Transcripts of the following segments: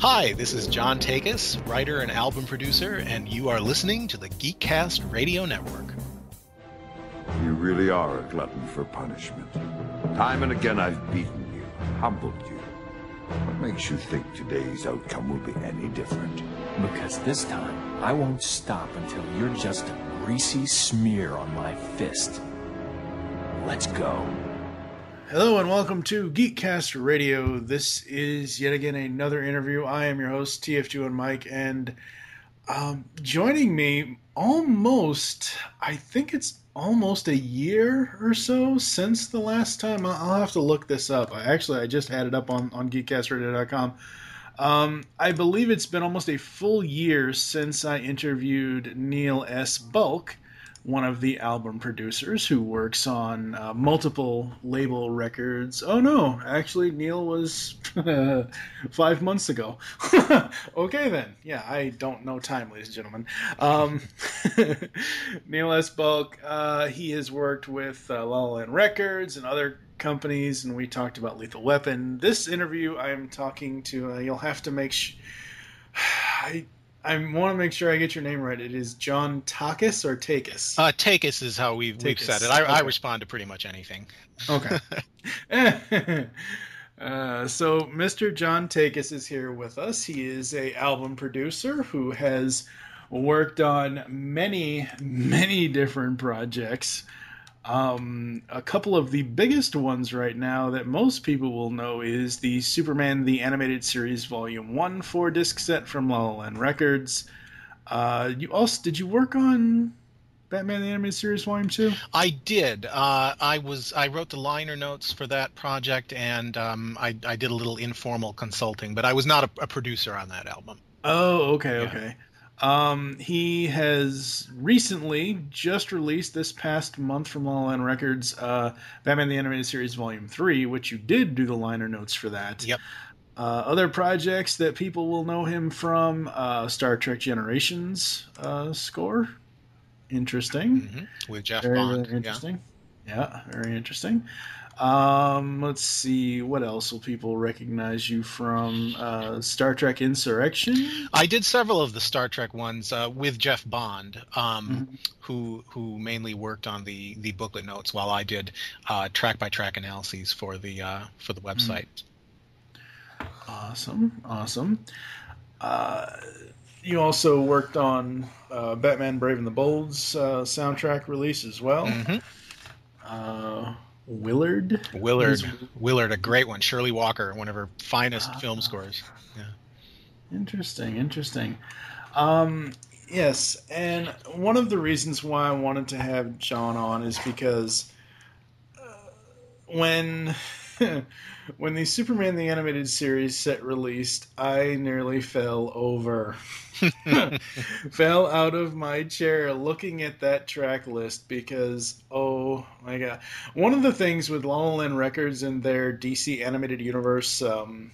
Hi, this is John Takis, writer and album producer, and you are listening to the Geekcast Radio Network. You really are a glutton for punishment. Time and again I've beaten you, humbled you. What makes you think today's outcome will be any different? Because this time, I won't stop until you're just a greasy smear on my fist. Let's go. Hello and welcome to Geekcast Radio. This is yet again another interview. I am your host, TF2 and Mike, and um, joining me almost, I think it's almost a year or so since the last time. I'll have to look this up. I actually I just had it up on on geekcastradio.com. Um, I believe it's been almost a full year since I interviewed Neil S. Bulk one of the album producers who works on uh, multiple label records. Oh no, actually, Neil was five months ago. okay, then. Yeah, I don't know time, ladies and gentlemen. Um, Neil S. Bulk, uh, he has worked with uh, La La Land Records and other companies, and we talked about Lethal Weapon. This interview, I am talking to, uh, you'll have to make sure. I I want to make sure I get your name right. It is John Takis or Takis? Uh, Takis is how we've, we've said it. I, okay. I, respond to pretty much anything. Okay. uh, so Mr. John Takis is here with us. He is a album producer who has worked on many, many different projects. Um, a couple of the biggest ones right now that most people will know is the Superman the Animated Series Volume One four disc set from La La Land Records. Uh, you also did you work on Batman the Animated Series Volume Two? I did. Uh, I was I wrote the liner notes for that project, and um, I, I did a little informal consulting, but I was not a, a producer on that album. Oh, okay, yeah. okay. Um, he has recently just released this past month from La La Land Records, uh, Batman the Animated Series Volume Three, which you did do the liner notes for that. Yep. Uh, other projects that people will know him from: uh, Star Trek Generations uh, score. Interesting. Mm-hmm. With Jeff very, Bond. Very interesting. Yeah. yeah, very interesting. Um, let's see. What else will people recognize you from? Uh, Star Trek Insurrection. I did several of the Star Trek ones uh, with Jeff Bond, um, mm-hmm. who who mainly worked on the the booklet notes, while I did uh, track by track analyses for the uh, for the website. Mm-hmm. Awesome, awesome. Uh, you also worked on uh, Batman Brave and the Bold's soundtrack release as well. Mm-hmm. Willard. Willard. Willard, a great one. Shirley Walker, one of her finest uh, film scores. Yeah. Interesting. Interesting. Um, yes, and one of the reasons why I wanted to have John on is because uh, when when the Superman the animated series set released, I nearly fell over. fell out of my chair looking at that track list because oh my god one of the things with La La Land Records and their DC animated universe um,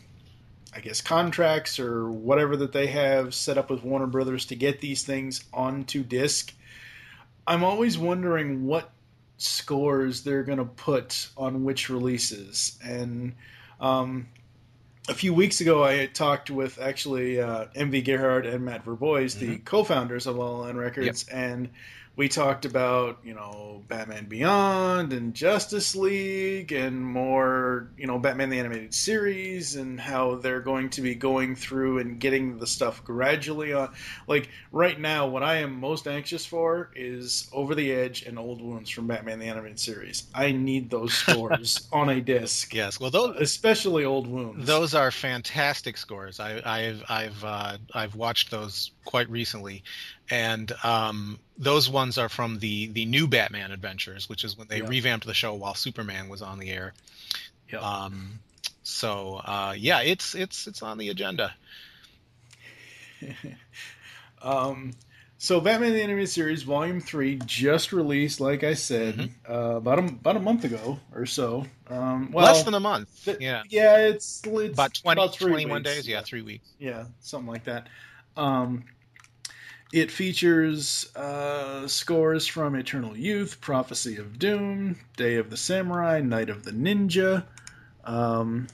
I guess contracts or whatever that they have set up with Warner Brothers to get these things onto disc I'm always wondering what scores they're going to put on which releases and um, a few weeks ago, I talked with actually uh, MV Gerhardt and Matt Verboys, mm-hmm. the co-founders of La La Land Records, yep. and we talked about you know Batman Beyond and Justice League and more you know Batman the animated series and how they're going to be going through and getting the stuff gradually on like right now what I am most anxious for is Over the Edge and Old Wounds from Batman the animated series. I need those scores on a disc. Yes, well those especially Old Wounds. Those are fantastic scores. I, have I've uh, I've watched those quite recently and um, those ones are from the the new Batman Adventures, which is when they revamped the show while Superman was on the air. Um, so uh, yeah, it's it's it's on the agenda. um, so Batman the Animated Series Volume Three just released, like I said, mm-hmm. uh, about a, about a month ago or so. Um, well, Less than a month. Th- yeah, yeah, it's, it's about 20, about 21 weeks. days. Yeah, three weeks. Yeah, something like that. Um, it features uh, scores from Eternal Youth, Prophecy of Doom, Day of the Samurai, Night of the Ninja. Um,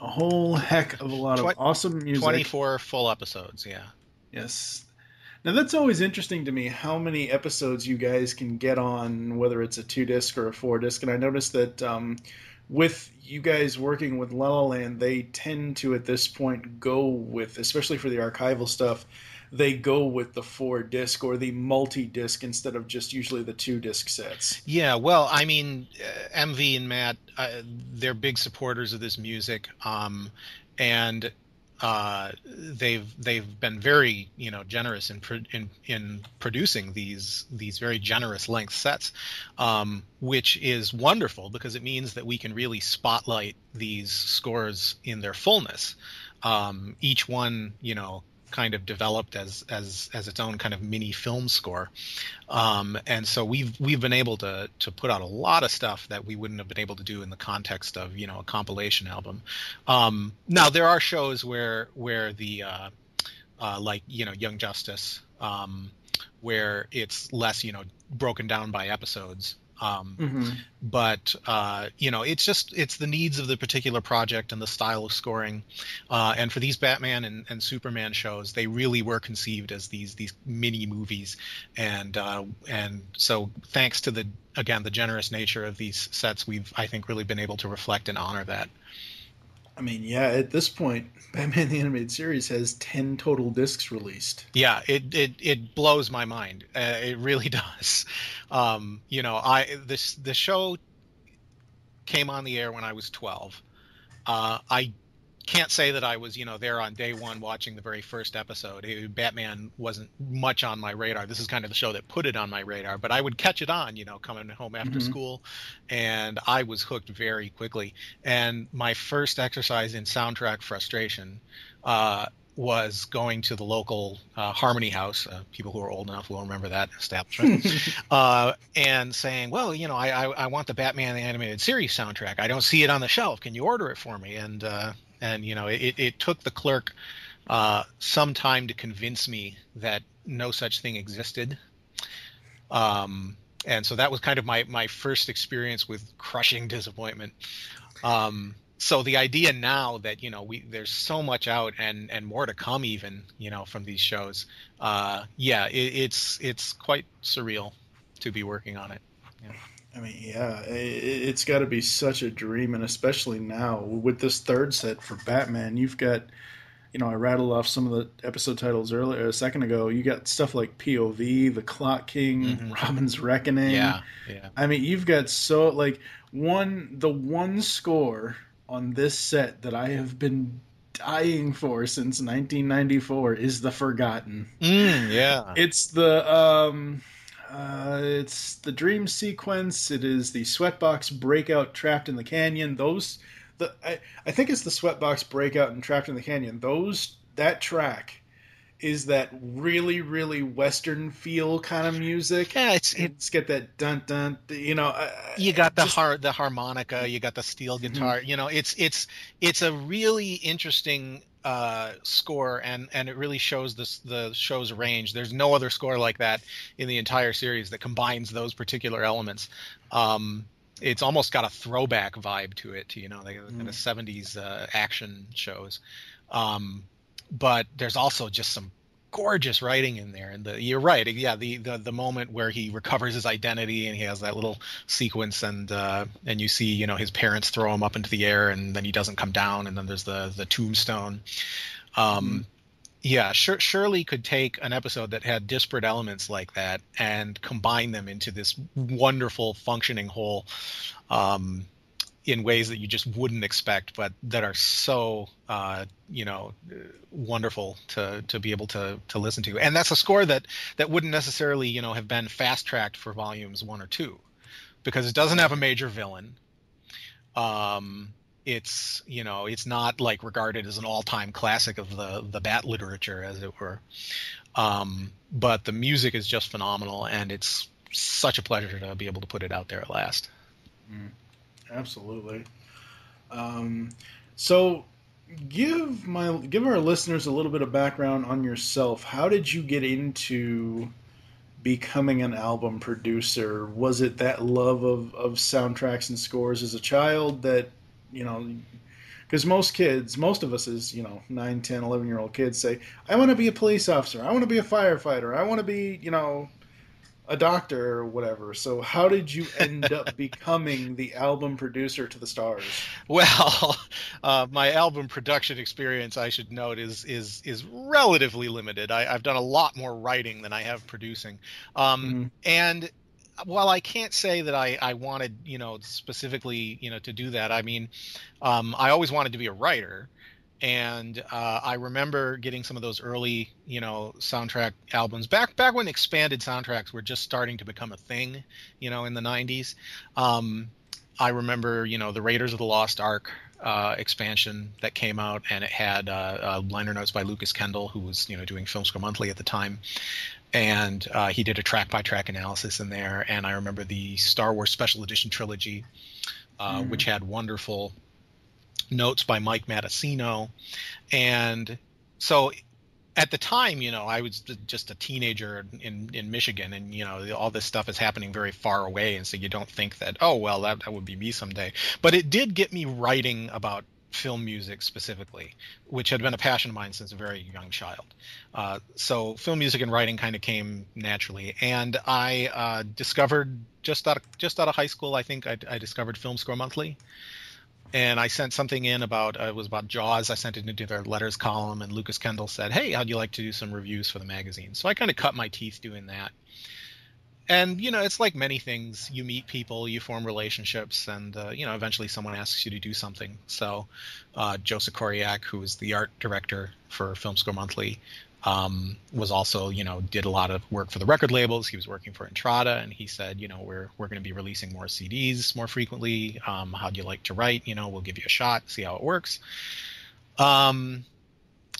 a whole heck of a lot of awesome music. 24 full episodes, yeah. Yes. Now that's always interesting to me how many episodes you guys can get on, whether it's a two disc or a four disc. And I noticed that um, with you guys working with La La Land, they tend to at this point go with, especially for the archival stuff, they go with the four disc or the multi disc instead of just usually the two disc sets. Yeah, well, I mean, uh, MV and Matt, uh, they're big supporters of this music, um, and uh, they've they've been very you know generous in in in producing these these very generous length sets, um, which is wonderful because it means that we can really spotlight these scores in their fullness. Um, each one, you know, kind of developed as as as its own kind of mini film score, um, and so we've we've been able to to put out a lot of stuff that we wouldn't have been able to do in the context of you know a compilation album. Um, now there are shows where where the uh, uh, like you know Young Justice, um, where it's less you know broken down by episodes um, mm-hmm. But uh, you know, it's just it's the needs of the particular project and the style of scoring. Uh, and for these Batman and, and, Superman shows, they really were conceived as these these mini movies. And uh, and so thanks to the again the generous nature of these sets, we've I think really been able to reflect and honor that. I mean, yeah, at this point, Batman the Animated Series has 10 total discs released. Yeah, it it, it blows my mind. Uh, it really does. Um, you know, I this the show came on the air when I was 12. Uh, I can't say that I was, you know, there on day one watching the very first episode. It, Batman wasn't much on my radar. This is kind of the show that put it on my radar, but I would catch it on, you know, coming home after mm-hmm. school, and I was hooked very quickly. And my first exercise in soundtrack frustration uh, was going to the local uh, Harmony House. Uh, people who are old enough will remember that establishment, uh, and saying, "Well, you know, I, I, I want the Batman the animated series soundtrack. I don't see it on the shelf. Can you order it for me?" And uh, and you know it, it took the clerk uh, some time to convince me that no such thing existed. Um, and so that was kind of my my first experience with crushing disappointment. Um, so the idea now that you know we there's so much out and and more to come even you know from these shows uh, yeah it, it's it's quite surreal to be working on it. Yeah. I mean, yeah, it, has got to be such a dream, and especially now with this third set for Batman, you've got, you know, I rattled off some of the episode titles earlier a second ago. You got stuff like POV, The Clock King, mm-hmm. Robin's Reckoning. Yeah, yeah. I mean, you've got so like one the one score on this set that I have been dying for since 1994 is The Forgotten. Mm, yeah, it's the um uh, it's the dream sequence. It is the sweatbox breakout trapped in the canyon. Those, the I, I think it's the sweatbox breakout and trapped in the canyon. Those that track is that really really western feel kind of music. Yeah, it's it's get that dun dun. You know, you got the just, har- the harmonica, you got the steel guitar. Mm-hmm. You know, it's it's it's a really interesting uh, score, and and it really shows this the show's range. There's no other score like that in the entire series that combines those particular elements. Um, it's almost got a throwback vibe to it, to, you know, like mm. kind of 70s uh, action shows. Um, but there's also just some gorgeous writing in there and the, you're right yeah the, the the moment where he recovers his identity and he has that little sequence and uh, and you see you know his parents throw him up into the air and then he doesn't come down and then there's the the tombstone um, mm-hmm. yeah sure, Shirley could take an episode that had disparate elements like that and combine them into this wonderful functioning whole um, in ways that you just wouldn't expect, but that are so uh, you know wonderful to to be able to to listen to. And that's a score that that wouldn't necessarily you know have been fast tracked for volumes one or two, because it doesn't have a major villain. Um, it's you know it's not like regarded as an all time classic of the the bat literature as it were. Um, but the music is just phenomenal, and it's such a pleasure to be able to put it out there at last. Mm. Absolutely. Um, so, give my give our listeners a little bit of background on yourself. How did you get into becoming an album producer? Was it that love of, of soundtracks and scores as a child that you know because most kids most of us as you know 9 10 11 year old kids say i want to be a police officer i want to be a firefighter i want to be you know a doctor or whatever. So how did you end up becoming the album producer to the Stars? Well, uh, my album production experience, I should note, is is is relatively limited. I, have done a lot more writing than I have producing, um, mm-hmm. and while I can't say that I, I wanted, you know, specifically, you know, to do that, I mean, um, I always wanted to be a writer and uh, I remember getting some of those early, you know, soundtrack albums back back when expanded soundtracks were just starting to become a thing, you know, in the '90s. Um, I remember, you know, the Raiders of the Lost Ark uh, expansion that came out, and it had uh, uh liner notes by Lukas Kendall, who was, you know, doing Film Score Monthly at the time, and uh, he did a track by track analysis in there. And I remember the Star Wars Special Edition trilogy, mm. which had wonderful notes by Mike Matessino. And so at the time, you know, I was just a teenager in, in Michigan, and you know, all this stuff is happening very far away, and so you don't think that, oh, well, that, that would be me someday. But it did get me writing about film music specifically, which had been a passion of mine since a very young child. Uh, so film music and writing kind of came naturally, and I uh, discovered just out of just out of high school, I think I, I discovered Film Score Monthly and I sent something in about uh, it was about Jaws. I sent it into their letters column, and Lukas Kendall said, "Hey, how'd you like to do some reviews for the magazine?" So I kind of cut my teeth doing that. And you know, it's like many things. You meet people, you form relationships, and uh, you know, eventually someone asks you to do something. So uh, Joe Sikoryak, who is the art director for Film Score Monthly, um, was also, you know, did a lot of work for the record labels. He was working for Intrada, and he said, you know, we're we're going to be releasing more CDs more frequently. Um, how do you like to write? You know, we'll give you a shot, see how it works. Um,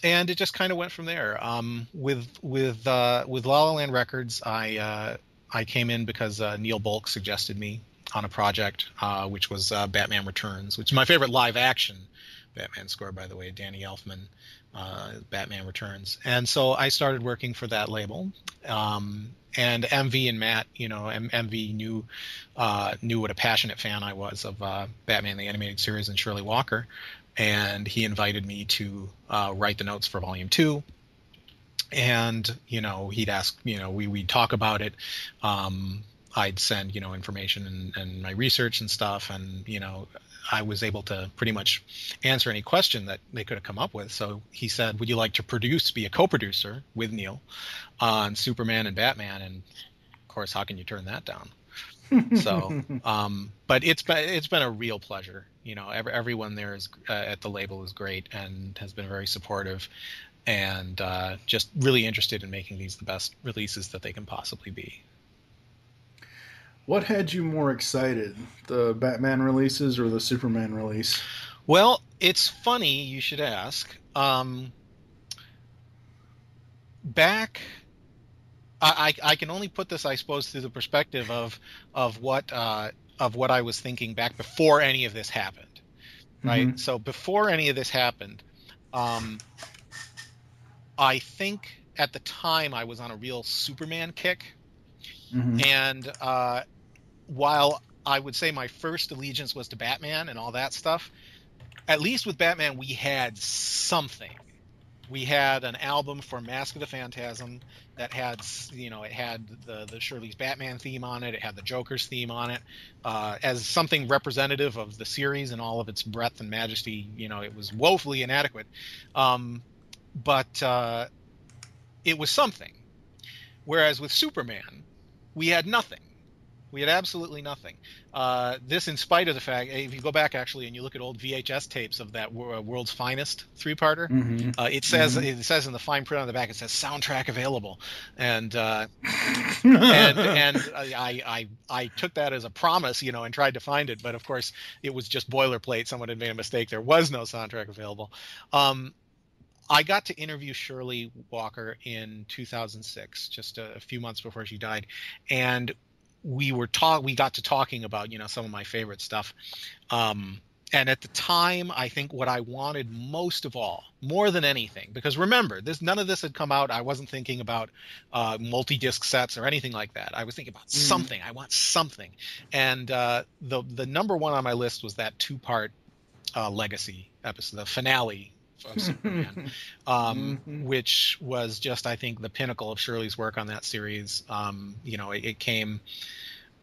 and it just kind of went from there. Um, with with uh, with La La Land Records, I uh, I came in because uh, Neil Bulk suggested me on a project, uh, which was uh, Batman Returns, which is my favorite live action Batman score, by the way, Danny Elfman uh, Batman Returns. And so I started working for that label. Um, and MV and Matt, you know, M- MV knew uh, knew what a passionate fan I was of uh, Batman the Animated Series and Shirley Walker, and he invited me to uh, write the notes for Volume Two. And you know, he'd ask, you know, we we'd talk about it. Um, I'd send you know information and, and my research and stuff, and you know I was able to pretty much answer any question that they could have come up with. So he said, "Would you like to produce, be a co-producer with Neil on Superman and Batman?" And of course, how can you turn that down? so, um, but it's been it's been a real pleasure. You know, every, everyone there is uh, at the label is great and has been very supportive, and uh, just really interested in making these the best releases that they can possibly be. What had you more excited, the Batman releases or the Superman release? Well, it's funny you should ask. Um, back, I, I, I, can only put this, I suppose, through the perspective of of what uh, of what I was thinking back before any of this happened, right? Mm-hmm. So before any of this happened, um, I think at the time I was on a real Superman kick. Mm-hmm. And uh, while I would say my first allegiance was to Batman and all that stuff, at least with Batman, we had something. We had an album for Mask of the Phantasm that had, you know, it had the the Shirley's Batman theme on it. It had the Joker's theme on it, uh, as something representative of the series and all of its breadth and majesty. You know, it was woefully inadequate, um, but uh, it was something. Whereas with Superman, we had nothing we had absolutely nothing. Uh, this, in spite of the fact, if you go back actually and you look at old VHS tapes of that uh, World's Finest three-parter, mm-hmm. uh, it says mm-hmm. it says in the fine print on the back it says soundtrack available, and uh, and and I, I I took that as a promise, you know, and tried to find it, but of course it was just boilerplate. Someone had made a mistake. There was no soundtrack available. Um, I got to interview Shirley Walker in 2006, just a, a, few months before she died, and we were talk we got to talking about you know some of my favorite stuff. Um, and at the time i think what i wanted most of all more than anything because remember this none of this had come out. I wasn't thinking about uh, multi-disc sets or anything like that. I was thinking about mm. something. I want something. And uh, the the number one on my list was that two part uh, legacy episode, the finale of Superman, um, mm-hmm. which was just I think the pinnacle of Shirley's work on that series. Um, you know, it, it came.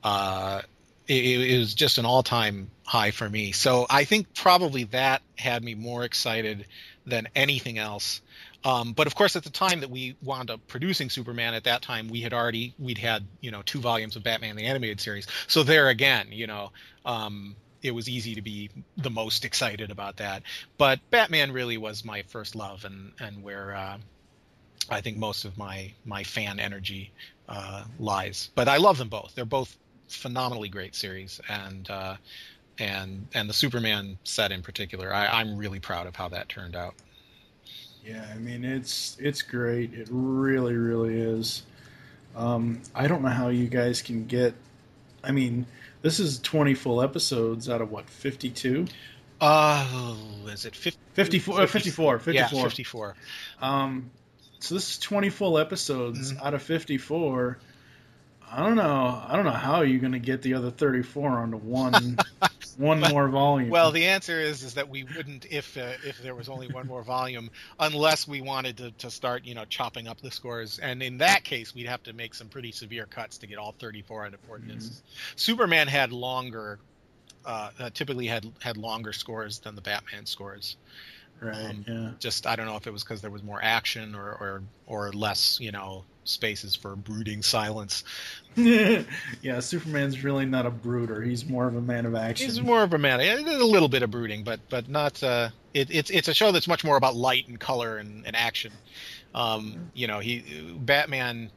Uh, it, it, was just an all-time high for me. So I think probably that had me more excited than anything else. Um, but of course, at the time that we wound up producing Superman, at that time we had already we'd had you know two volumes of Batman the animated series. So there again, you know, um, it was easy to be the most excited about that. But Batman really was my first love, and and where uh, I think most of my my fan energy uh, lies. But I love them both. They're both phenomenally great series, and uh, and and the Superman set in particular, I, I'm really proud of how that turned out. Yeah, I mean it's it's great. It really, really is. Um, I don't know how you guys can get. I mean, this is 20 full episodes out of what 52. Uh, is it 50, 54, 50, 54, 54. Yeah, 54. Um, so this is 20 full episodes mm-hmm. out of 54. I don't know. I don't know how you're going to get the other 34 onto one one more volume. Well, the answer is is that we wouldn't if uh, if there was only one more volume, unless we wanted to, to start you know chopping up the scores, and in that case, we'd have to make some pretty severe cuts to get all 34 onto four mm-hmm. Superman had longer, uh, uh, typically had had longer scores than the Batman scores. Right. Um, yeah. Just I don't know if it was because there was more action or, or or less you know spaces for brooding silence. yeah, Superman's really not a brooder. He's more of a man of action. He's more of a man. There's a little bit of brooding, but but not. Uh, it, it's it's a show that's much more about light and color and, and action. Um, you know, he Batman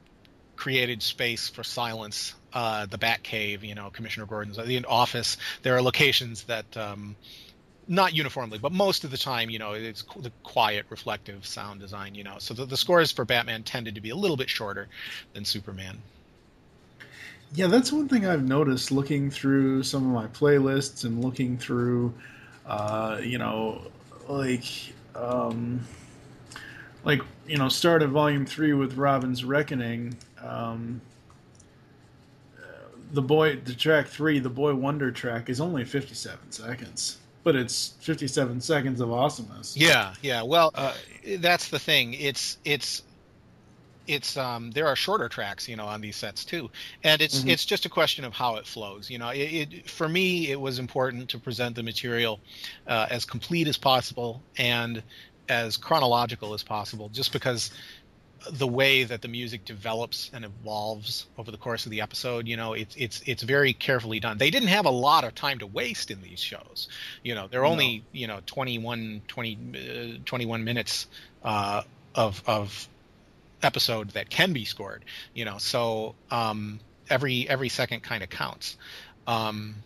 created space for silence. Uh, the Batcave, you know, Commissioner Gordon's the office. There are locations that. Um, not uniformly, but most of the time, you know, it's the quiet, reflective sound design, you know. So the, the scores for Batman tended to be a little bit shorter than Superman. Yeah, that's one thing I've noticed looking through some of my playlists and looking through, uh, you know, like, um, like you know, start at Volume Three with Robin's Reckoning. Um, the boy, the track three, the Boy Wonder track, is only fifty-seven seconds but it's 57 seconds of awesomeness. Yeah, yeah. Well, uh, that's the thing. It's it's it's um there are shorter tracks, you know, on these sets too, and it's mm-hmm. it's just a question of how it flows. You know, it, it for me it was important to present the material uh, as complete as possible and as chronological as possible, just because the way that the music develops and evolves over the course of the episode you know it's it's it's very carefully done. They didn't have a lot of time to waste in these shows. You know they're only no. you know 21 20 uh, 21 minutes uh, of of episode that can be scored you know so um, every every second kind of counts. Um,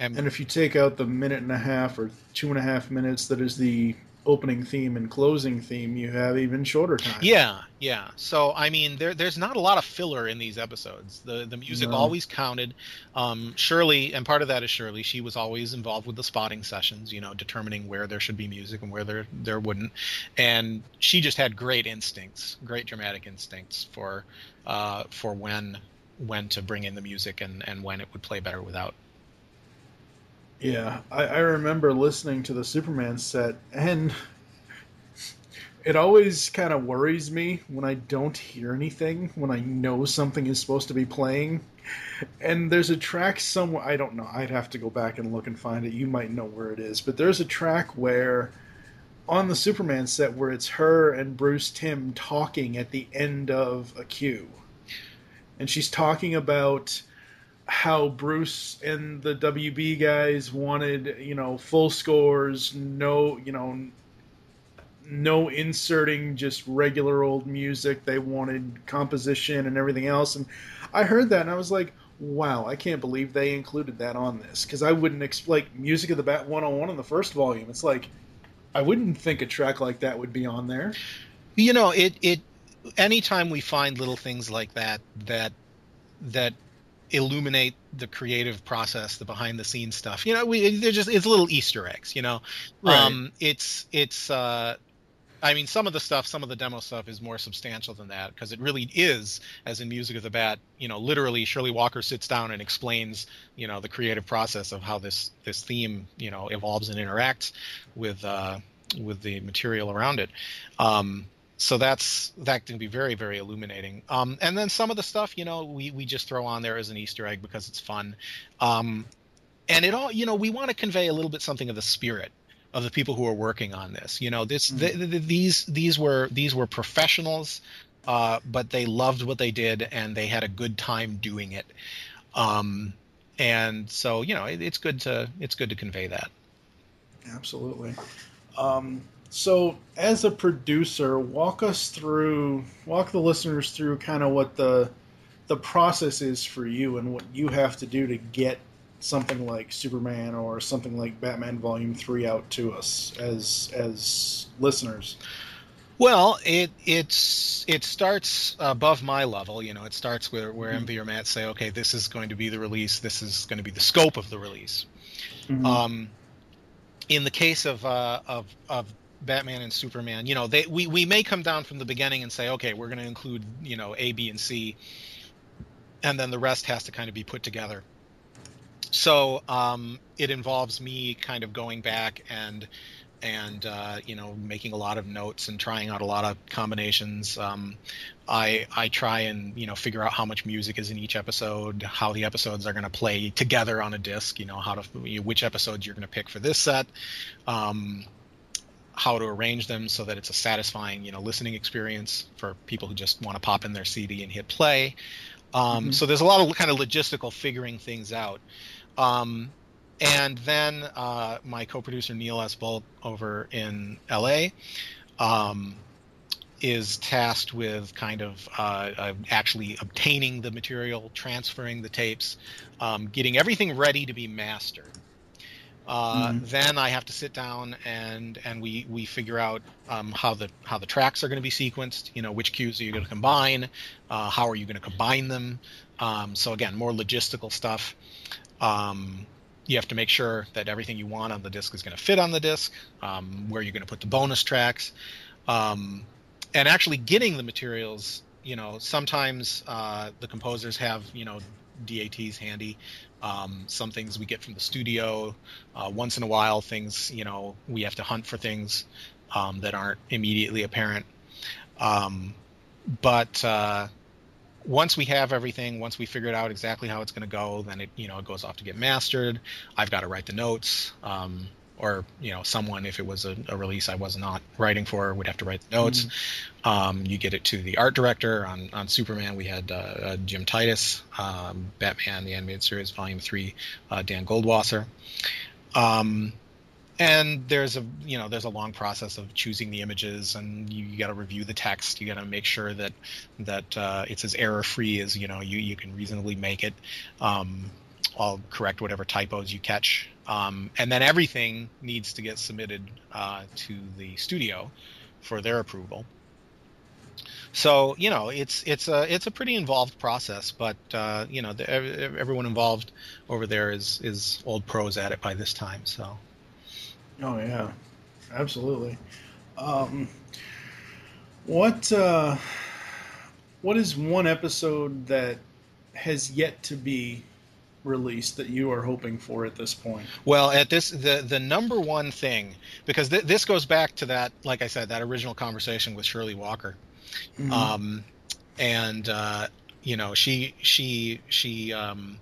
and, and if you take out the minute and a half or two and a half minutes that is the opening theme and closing theme, you have even shorter time. Yeah, yeah. So I mean, there, there's not a lot of filler in these episodes. The the music no. always counted. Um, Shirley, and part of that is Shirley. She was always involved with the spotting sessions. You know, determining where there should be music and where there there wouldn't. And she just had great instincts, great dramatic instincts for uh, for when when to bring in the music and and when it would play better without. Yeah, I, I remember listening to the Superman set, and it always kind of worries me when I don't hear anything, when I know something is supposed to be playing. And there's a track somewhere, I don't know, I'd have to go back and look and find it. You might know where it is. But there's a track where, on the Superman set, where it's her and Bruce Timm talking at the end of a cue. And she's talking about how Bruce and the WB guys wanted, you know, full scores, no, you know, no inserting just regular old music. They wanted composition and everything else. And I heard that and I was like, wow, I can't believe they included that on this. Because I wouldn't expect like, music of the Bat 101 in the first volume. It's like, I wouldn't think a track like that would be on there. You know, it, it, anytime we find little things like that, that, that illuminate the creative process, the behind the scenes stuff. You know, we they're just it's a little Easter eggs. You know, right. um, it's it's uh, I mean, some of the stuff, some of the demo stuff is more substantial than that because it really is, as in Music of the Bat, you know, literally Shirley Walker sits down and explains, you know, the creative process of how this this theme, you know, evolves and interacts with uh, with the material around it. Um, so that's that can be very very illuminating. Um, and then some of the stuff, you know, we we just throw on there as an Easter egg because it's fun. Um, and it all, you know, we want to convey a little bit something of the spirit of the people who are working on this. You know, this mm-hmm. the, the, these these were these were professionals, uh, but they loved what they did and they had a good time doing it. Um, and so you know, it, it's good to it's good to convey that. Absolutely. Um, so, as a producer, walk us through, walk the listeners through kind of what the the process is for you and what you have to do to get something like Superman or something like Batman Volume Three out to us as as listeners? Well, it it's it starts above my level. You know, it starts where where mm-hmm. MV or Matt say, okay, this is going to be the release. This is going to be the scope of the release. Mm-hmm. Um, in the case of uh, of of Batman and Superman, you know, they we we may come down from the beginning and say, okay, we're going to include you know A, B, and C, and then the rest has to kind of be put together so um, it involves me kind of going back and and uh, you know making a lot of notes and trying out a lot of combinations. Um, I I try and you know figure out how much music is in each episode, how the episodes are going to play together on a disc. You know how to which episodes you're going to pick for this set. Um, how to arrange them so that it's a satisfying, you know, listening experience for people who just want to pop in their CD and hit play. Um, mm-hmm. So there's a lot of kind of logistical figuring things out. Um, and then uh, my co-producer Neil S. Bulk over in LA um, is tasked with kind of uh, uh, actually obtaining the material, transferring the tapes, um, getting everything ready to be mastered. Uh, mm-hmm. Then I have to sit down and and we we figure out um, how the how the tracks are going to be sequenced. You know, which cues are you going to combine? Uh, how are you going to combine them? Um, so again, more logistical stuff. Um, you have to make sure that everything you want on the disc is going to fit on the disc, um, where you're going to put the bonus tracks, um, and actually getting the materials. You know, sometimes uh, the composers have you know DATs handy. Um, some things we get from the studio. Uh, once in a while, things you know we have to hunt for things um, that aren't immediately apparent. Um, but uh, once we have everything, once we figured out exactly how it's going to go, then it you know it goes off to get mastered. I've got to write the notes, um, or you know someone if it was a, a, release I was not writing for would have to write the notes. Mm-hmm. Um, you get it to the art director on on Superman. We had uh, uh, Jim Titus, um, Batman the animated series volume three, uh, Dan Goldwasser. Um, and there's a you know there's a long process of choosing the images and you, you got to review the text you got to make sure that that uh, it's as error free as you know you, you can reasonably make it um, i'll correct whatever typos you catch um, and then everything needs to get submitted uh, to the studio for their approval. So you know it's it's a it's a pretty involved process but uh, you know the, everyone involved over there is is old pros at it by this time so. Oh yeah, absolutely. Um, what uh, what is one episode that has yet to be released that you are hoping for at this point? Well, at this the the number one thing because th- this goes back to that, like I said, that original conversation with Shirley Walker, mm-hmm. um, and uh, you know she she she um,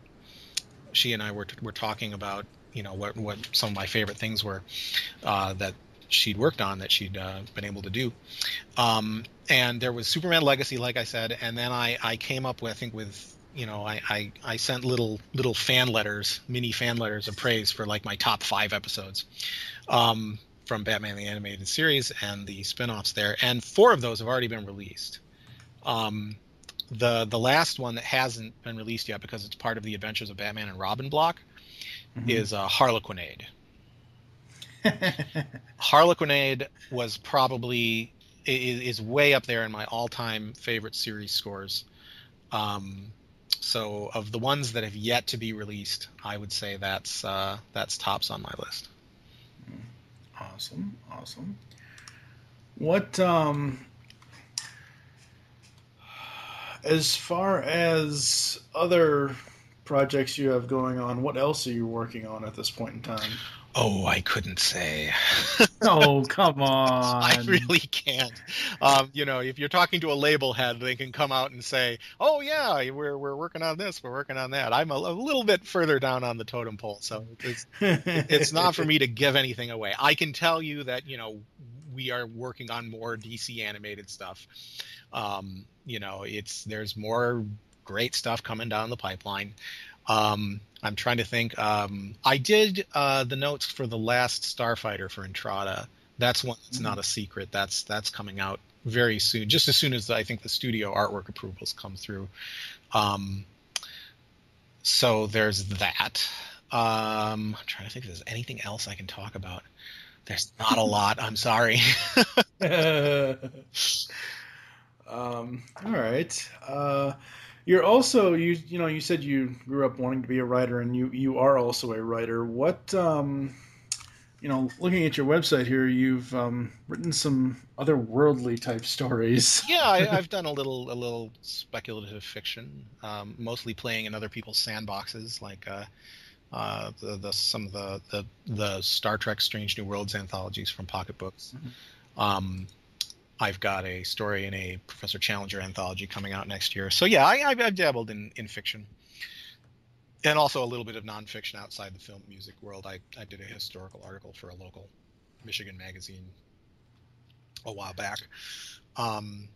she and I were were talking about you know what what some of my favorite things were uh, that she'd worked on that she'd uh, been able to do. Um, and there was Superman Legacy, like I said, and then I I came up with I think with you know I, I I sent little little fan letters, mini fan letters of praise for like my top five episodes. Um, from Batman the Animated Series and the spin-offs there, and four of those have already been released. Um, the the last one that hasn't been released yet because it's part of the Adventures of Batman and Robin block mm-hmm. is uh, Harlequinade. Harlequinade was probably is, is, way up there in my all-time favorite series scores. Um, so of the ones that have yet to be released, I would say that's uh, that's tops on my list. Awesome, awesome. What um as far as other projects you have going on, what else are you working on at this point in time? Oh, I couldn't say. oh, come on. I really can't. Um, you know, if you're talking to a label head, they can come out and say, "Oh yeah, we're we're working on this, we're working on that." I'm a, a little bit further down on the totem pole, so it's it's not for me to give anything away. I can tell you that you know we are working on more DC animated stuff. Um, you know, it's there's more great stuff coming down the pipeline. Um, I'm trying to think. Um, I did uh, the notes for the last Starfighter for Intrada. That's one that's not a secret. That's that's coming out very soon. Just as soon as I think the studio artwork approvals come through. Um, so there's that. Um, I'm trying to think if there's anything else I can talk about. There's not a lot. I'm sorry. um, all right. Uh, you're also you you know you said you grew up wanting to be a writer, and you you are also a writer. What um, you know, looking at your website here, you've um, written some otherworldly type stories. yeah, I, have done a little a little speculative fiction, um, mostly playing in other people's sandboxes, like uh, uh, the, the some of the, the the Star Trek Strange New Worlds anthologies from Pocket Books. Mm-hmm. Um, I've got a story in a Professor Challenger anthology coming out next year. So yeah, I, have dabbled in, in fiction, and also a little bit of nonfiction outside the film music world. I, I did a historical article for a local Michigan magazine a while back. Um,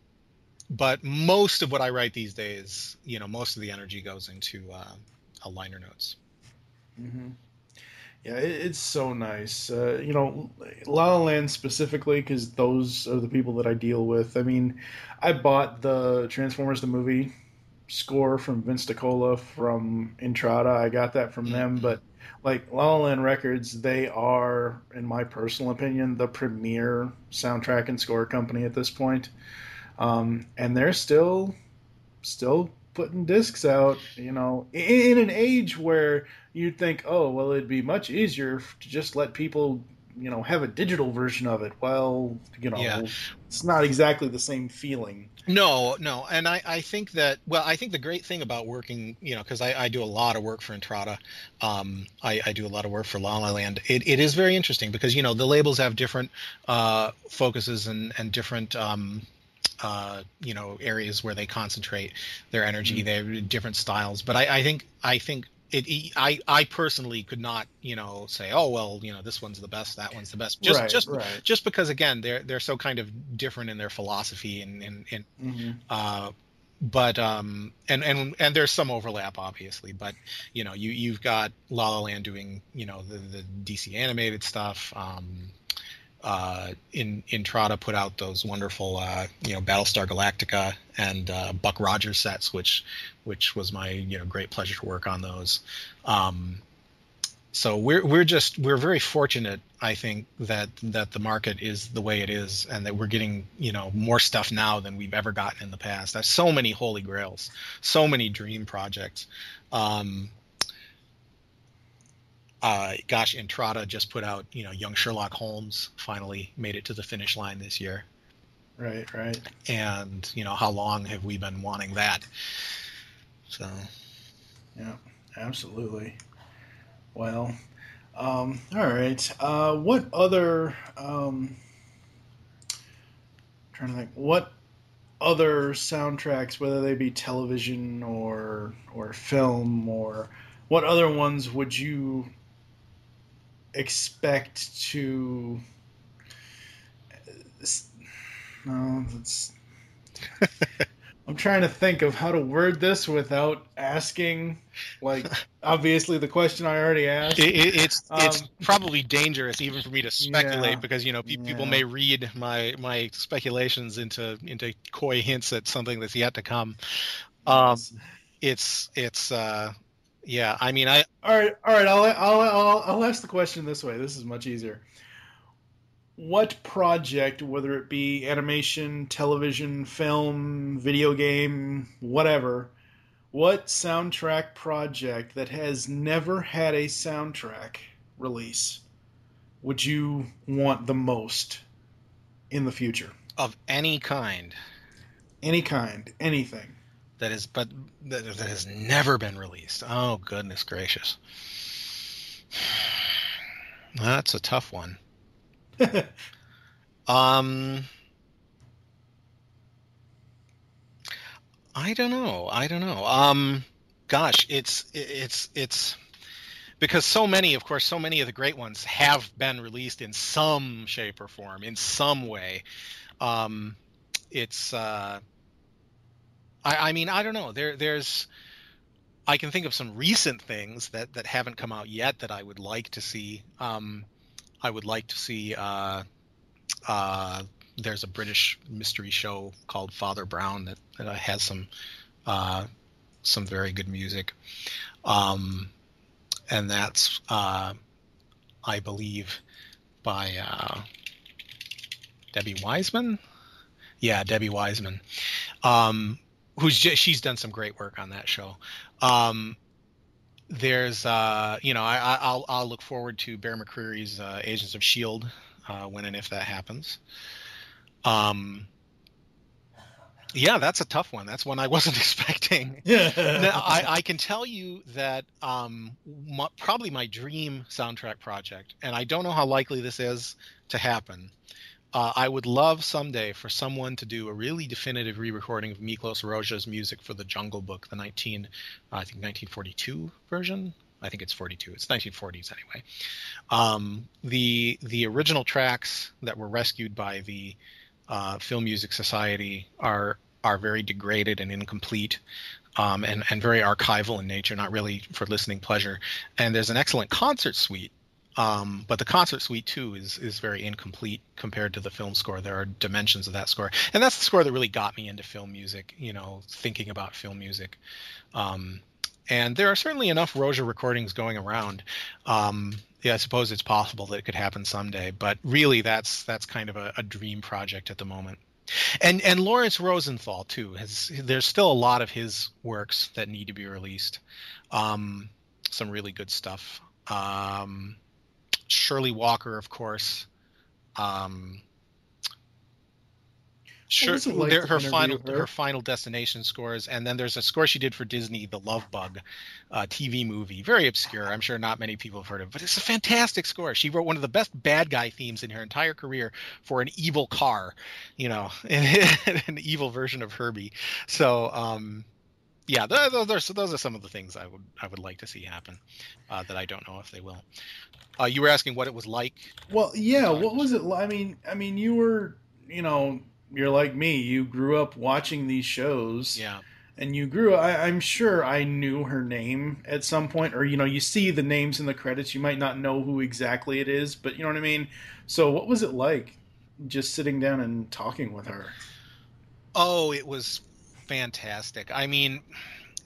but most of what I write these days, you know, most of the energy goes into uh, liner notes. Mm-hmm. Yeah, it's so nice. Uh, you know, La La Land specifically because those are the people that I deal with. I mean, I bought the Transformers the movie score from Vince DiCola from Intrada. I got that from them, but like La La Land Records, they are, in my personal opinion, the premier soundtrack and score company at this point. Um, and they're still, still putting discs out. You know, in, in an age where you'd think, oh, well, it'd be much easier to just let people, you know, have a digital version of it. Well, you know, yeah. it's not exactly the same feeling. No, no, and I, I think that well, I think the great thing about working, you know, because I, I do a lot of work for Intrada, um, I, I do a lot of work for La La Land. It, it is very interesting because you know the labels have different uh, focuses and and different. Um, uh, you know areas where they concentrate their energy. Mm-hmm. They have different styles, but I, I think I think it, I I personally could not you know say oh well you know this one's the best that one's the best just right, just right. just because again they're they're so kind of different in their philosophy and and, and mm-hmm. uh, but um and and and there's some overlap obviously but you know you you've got La La Land doing you know the the DC animated stuff um uh, in Intrada put out those wonderful, uh, you know, Battlestar Galactica and uh, Buck Rogers sets, which which was my you know great pleasure to work on those. Um, so we're we're just we're very fortunate, I think, that that the market is the way it is, and that we're getting you know more stuff now than we've ever gotten in the past. So many holy grails, so many dream projects. Um, uh, gosh, Intrada just put out, you know, Young Sherlock Holmes finally made it to the finish line this year. Right, right. And, you know, how long have we been wanting that? So. Yeah, absolutely. Well, um, all right. Uh, what other, um, trying to think, what other soundtracks, whether they be television or, or film or, what other ones would you expect to. No, that's. I'm trying to think of how to word this without asking, like, obviously the question I already asked. It, it, it's um, it's probably dangerous even for me to speculate yeah, because you know pe- yeah. people may read my my speculations into into coy hints at something that's yet to come. Um, it's it's uh, yeah, I mean, I. All right, all right. I'll, I'll I'll I'll ask the question this way. This is much easier. What project, whether it be animation, television, film, video game, whatever, what soundtrack project that has never had a soundtrack release would you want the most? in the future of any kind, any kind, anything that is, but that, that has never been released. Oh goodness gracious, that's a tough one. um. I don't know. I don't know. Um, gosh, it's it's it's because so many, of course, so many of the great ones have been released in some shape or form, in some way. Um, it's, uh, I, I mean, I don't know. There, there's, I can think of some recent things that that haven't come out yet that I would like to see. Um, I would like to see. Uh, uh, there's a British mystery show called Father Brown that, that has some uh, some very good music. Um, and that's uh, I believe by uh, Debbie Wiseman. Yeah, Debbie Wiseman, um, who's just, she's done some great work on that show. Um, there's uh, you know I, I'll I'll look forward to Bear McCreary's uh, Agents of Shield uh, when and if that happens. Um, yeah, that's a tough one. That's one I wasn't expecting. Yeah. now, I, I, can tell you that um, my, probably my dream soundtrack project, and I don't know how likely this is to happen. Uh, I would love someday for someone to do a really definitive re-recording of Miklos Rozsa's music for the Jungle Book, the 19, uh, I think 1942 version. I think it's 42. It's 1940s anyway. Um, the the original tracks that were rescued by the uh, Film Music Society are are very degraded and incomplete. Um, and, and very archival in nature, not really for listening pleasure. And there's an excellent concert suite um, but the concert suite too is is very incomplete compared to the film score. There are dimensions of that score, and that's the score that really got me into film music. You know, thinking about film music. Um, and there are certainly enough Rozsa recordings going around. Um, yeah, I suppose it's possible that it could happen someday, but really, that's that's kind of a, a dream project at the moment. And and Laurence Rosenthal too has. There's still a lot of his works that need to be released. Um, some really good stuff. Um, Shirley Walker, of course. Um, sure, like her final her? her? final destination scores, and then there's a score she did for Disney, the Love Bug uh, TV movie. Very obscure. I'm sure not many people have heard of, but it's a fantastic score. She wrote one of the best bad guy themes in her entire career for an evil car, you know, an evil version of Herbie. So. Um, yeah, those, those, those are some of the things I would I would like to see happen uh, that I don't know if they will. Uh, you were asking what it was like. Well, yeah, what was it? I mean, I mean, you were, you know, you're like me. You grew up watching these shows. Yeah. And you grew. I, I'm sure I knew her name at some point, or you know, you see the names in the credits. You might not know who exactly it is, but you know what I mean. So, what was it like, just sitting down and talking with her? Oh, it was fantastic. I mean,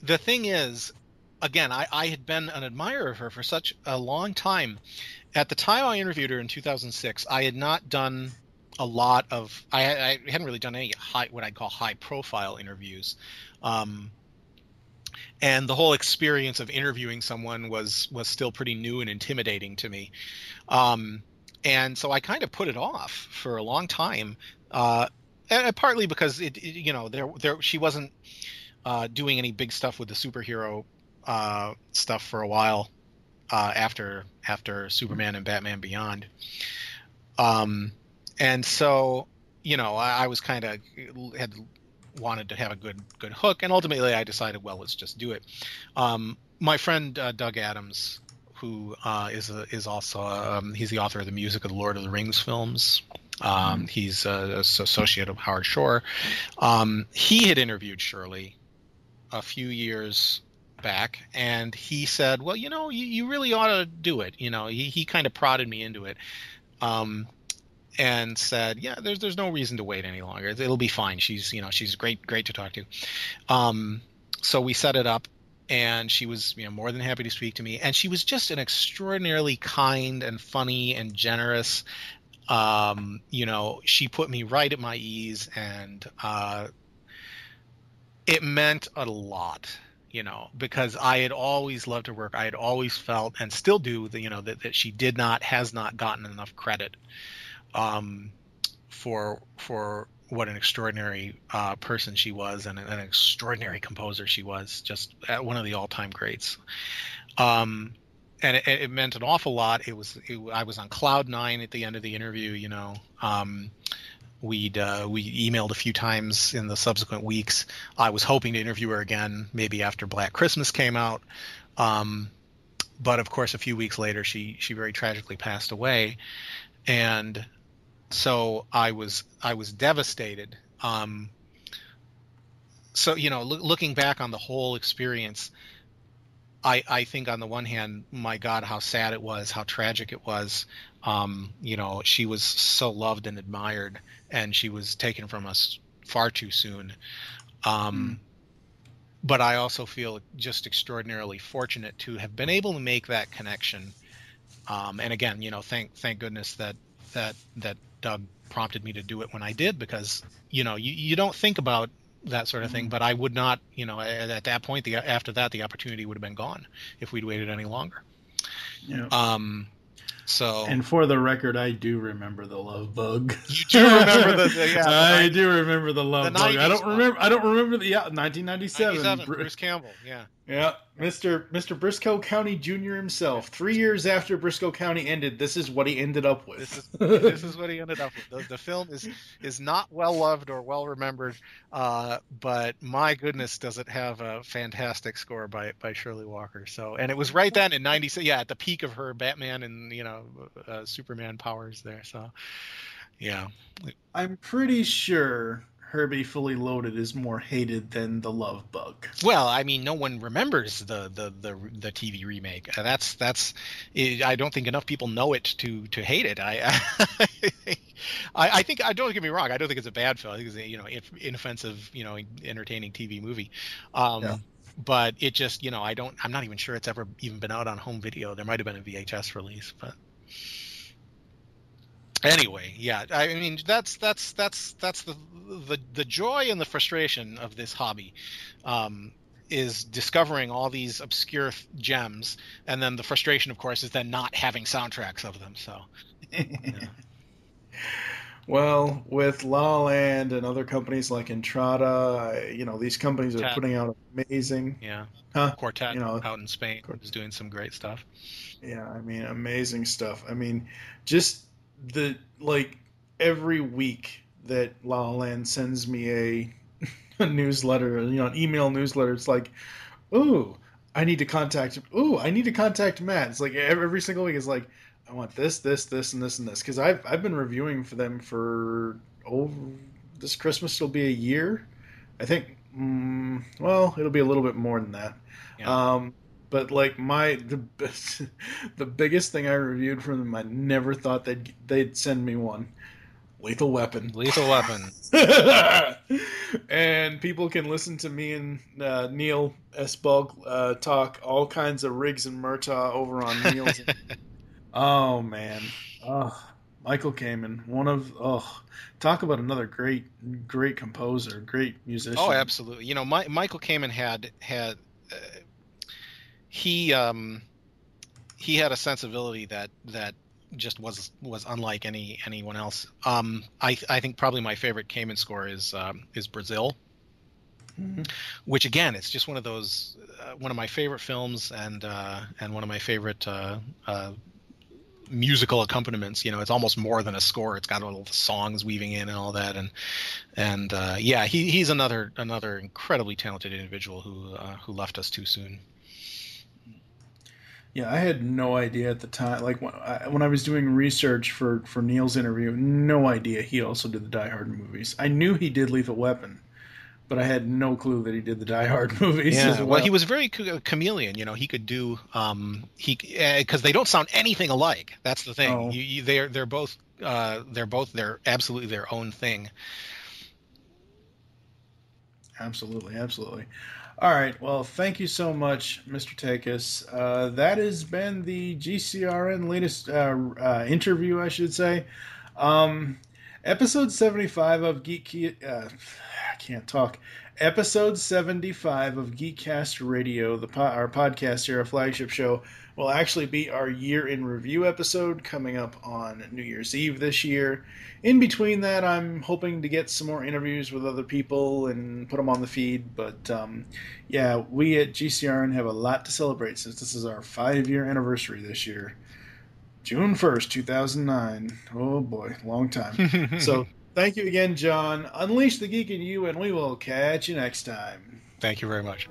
the thing is, again, I, I had been an admirer of her for such a long time. At the time I interviewed her in 2006, I had not done a lot of I, I hadn't really done any high what I'd call high profile interviews. Um, and the whole experience of interviewing someone was was still pretty new and intimidating to me. Um, and so I kind of put it off for a long time. Uh, partly because it, it, you know there there she wasn't uh, doing any big stuff with the superhero uh, stuff for a while uh, after after Superman and Batman Beyond. Um, and so you know I, I was kind of had wanted to have a good good hook, and ultimately I decided, well, let's just do it. Um, my friend uh, Doug Adams, who uh, is a, is also um, he's the author of the music of the Lord of the Rings films. Um, he's a, associate of Howard Shore. Um, he had interviewed Shirley a few years back and he said well you know you, you really ought to do it. You know he, he kind of prodded me into it um, and said yeah there's there's no reason to wait any longer. It'll be fine. She's you know she's great great to talk to. Um, so we set it up and she was you know more than happy to speak to me and she was just an extraordinarily kind and funny and generous um, you know she put me right at my ease and uh, it meant a lot you know, because I had always loved her work. I had always felt and still do, that, you know, that, that she did not, has not gotten enough credit. Um, for for what an extraordinary uh, person she was and an extraordinary composer she was. Just one of the all-time greats. Um, and it, it, meant an awful lot. It was it, I was on cloud nine at the end of the interview. You know, um, we'd uh, we emailed a few times in the subsequent weeks. I was hoping to interview her again, maybe after Black Christmas came out. Um, but of course, a few weeks later, she she very tragically passed away, and so I was I was devastated. Um, so you know, lo- looking back on the whole experience, I I think on the one hand, my God, how sad it was, how tragic it was. Um, you know, she was so loved and admired, and she was taken from us far too soon. Um, mm. But I also feel just extraordinarily fortunate to have been able to make that connection. Um, and again, you know, thank thank goodness that that that Doug prompted me to do it when I did because you know you, you don't think about that sort of thing. Mm-hmm. But I would not, you know, at, at that point, the after that, the opportunity would have been gone if we'd waited any longer. Yeah. Um, so and for the record, I do remember the love bug. You do remember the, the yeah, the I do remember the love the bug. I don't remember. I don't remember the yeah 1997. Bruce Campbell. Yeah. Yeah, Mr. Mr. Brisco County Jr. himself. Three years after Brisco County ended, this is what he ended up with. This is, this is what he ended up with. The, the, film is is not well loved or well remembered, uh, but my goodness, does it have a fantastic score by by Shirley Walker? So, and it was right then in '96. Yeah, at the peak of her Batman and you know uh, Superman powers there. So, yeah, I'm pretty sure Herbie Fully Loaded is more hated than the Love Bug. Well, I mean, no one remembers the the the, the TV remake. Uh, that's that's. I don't think enough people know it to to hate it. I, I, I think I don't get me wrong. I don't think it's a bad film. I think it's a you know inoffensive, you know, entertaining TV movie. Um, yeah. But it just, you know, I don't. I'm not even sure it's ever even been out on home video. There might have been a VHS release, but anyway yeah i mean that's that's that's that's the the, the joy and the frustration of this hobby um, is discovering all these obscure gems and then the frustration of course is then not having soundtracks of them so. Yeah. well with la land and other companies like Intrada you know these companies are putting out amazing yeah. huh? quartet you know out in spain is doing some great stuff. Yeah i mean amazing stuff. I mean just the like every week that La La Land sends me a, a newsletter, you know, an email newsletter. It's like, ooh, I need to contact. Ooh, I need to contact Matt. It's like every, every single week is like, I want this, this, this, and this, and this because I've I've been reviewing for them for oh, this Christmas will be a year. I think. Mm, well, it'll be a little bit more than that. Yeah. Um, but like my the the biggest thing I reviewed from them, I never thought they'd they'd send me one. Lethal Weapon. Lethal Weapon. and people can listen to me and uh, Neil S. Bulk uh, talk all kinds of Riggs and Murtaugh over on Neil's. oh man, oh, Michael Kamen, one of oh, talk about another great, great composer, great musician. Oh, absolutely. You know, my, Michael Kamen had had uh, he um, he had a sensibility that that just was was unlike any anyone else. Um, I I think probably my favorite Kamen score is um, is Brazil, mm-hmm. which again it's just one of those uh, one of my favorite films and uh, and one of my favorite uh, uh musical accompaniments. You know, it's almost more than a score. It's got all the songs weaving in and all that, and and uh, yeah, he, he's another another incredibly talented individual who uh, who left us too soon. Yeah, I had no idea at the time. Like when I, when I was doing research for for Neil's interview, no idea he also did the Die Hard movies. I knew he did Lethal Weapon, but I had no clue that he did the Die Hard movies. Yeah, well. well. he was very chameleon. You know, he could do um he because uh, they don't sound anything alike. That's the thing. Oh. You, you, they're they're both uh they're both they're absolutely their own thing. Absolutely, absolutely. All right. Well, thank you so much, Mr. Takis. Uh, that has been the GCRN latest uh, uh, interview, I should say. Um, episode 75 of Geek. Uh, I can't talk. Episode 75 of Geekcast Radio, the po- our podcast here, a flagship show, will actually be our year in review episode coming up on New Year's Eve this year. In between that, I'm hoping to get some more interviews with other people and put them on the feed. But um, yeah, we at GCRN have a lot to celebrate since this is our five year anniversary this year. June 1st, 2009. Oh boy, long time. so thank you again, John. Unleash the geek in you, and we will catch you next time. Thank you very much.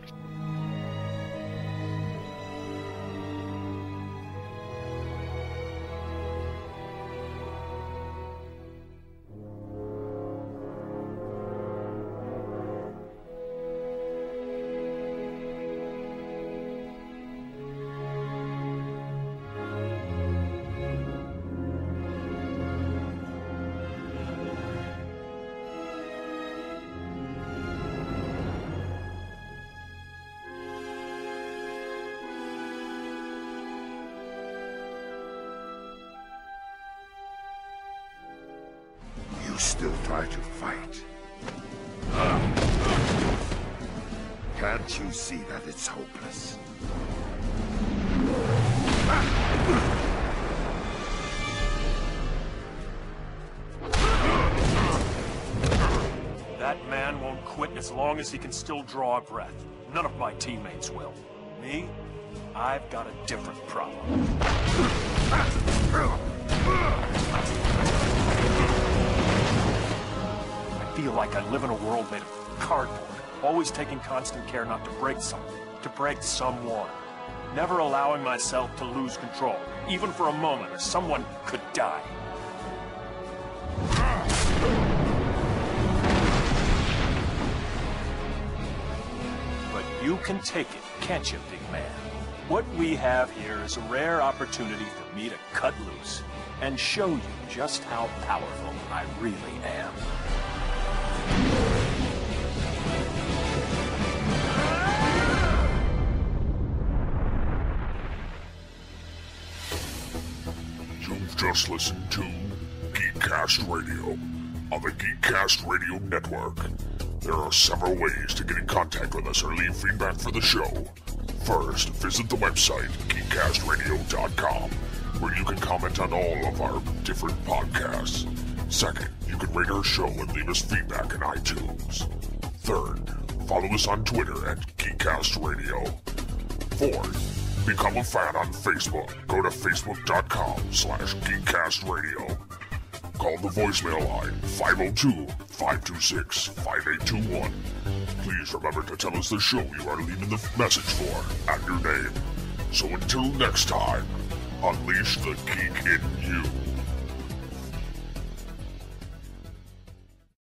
Still try to fight. Can't you see that it's hopeless? That man won't quit as long as he can still draw a breath. None of my teammates will. Me? I've got a different problem. Feel like I live in a world made of cardboard, always taking constant care not to break something, to break someone. Never allowing myself to lose control, even for a moment, or someone could die. But you can take it, can't you, big man? What we have here is a rare opportunity for me to cut loose and show you just how powerful I really am. Just listened to Geekcast Radio on the Geekcast Radio Network. There are several ways to get in contact with us or leave feedback for the show. First, visit the website, geekcastradio.com, where you can comment on all of our different podcasts. Second, you can rate our show and leave us feedback in iTunes. Third, follow us on Twitter at Geekcast Radio. Fourth, become a fan on Facebook. Go to facebook.com slash geekcastradio. Call the voicemail line 502-526-5821. Please remember to tell us the show you are leaving the message for and your name. So until next time, unleash the geek in you.